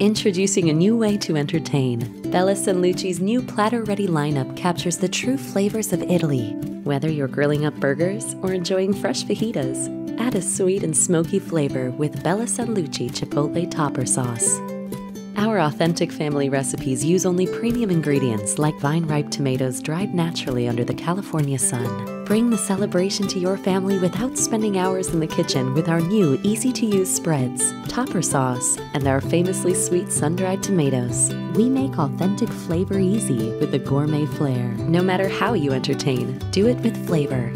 Introducing a new way to entertain. Bella Sun Luci's new platter ready lineup captures the true flavors of Italy. Whether you're grilling up burgers or enjoying fresh fajitas, add a sweet and smoky flavor with Bella Sanlucci Chipotle Topper Sauce. Our authentic family recipes use only premium ingredients like vine ripe tomatoes dried naturally under the California sun. Bring the celebration to your family without spending hours in the kitchen with our new easy to use spreads, topper sauce, and our famously sweet sun dried tomatoes. We make authentic flavor easy with a gourmet flair. No matter how you entertain, do it with flavor.